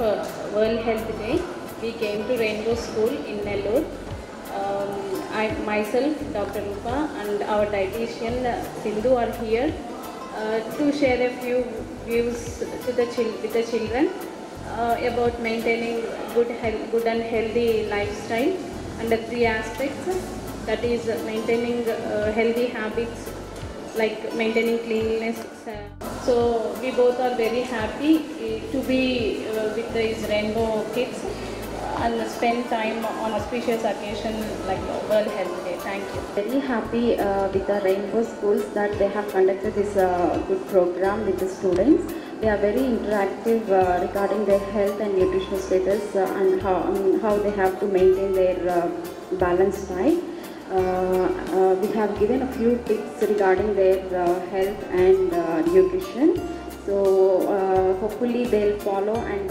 uh, World Health Day, we came to Rainbow School in Nellore. Um, I myself, Dr. Rupa, and our dietitian uh, Sindhu are here uh, to share a few views to the with the children uh, about maintaining good, good and healthy lifestyle under three aspects. That is maintaining uh, healthy habits like maintaining cleanliness. So we both are very happy uh, to be uh, with these rainbow kids and spend time on auspicious occasion like World Health Day. Thank you. Very happy uh, with the Rainbow Schools that they have conducted this uh, good program with the students. They are very interactive uh, regarding their health and nutritional status uh, and how, um, how they have to maintain their uh, balanced diet. Uh, we have given a few tips regarding their uh, health and uh, nutrition. So uh, hopefully they'll follow and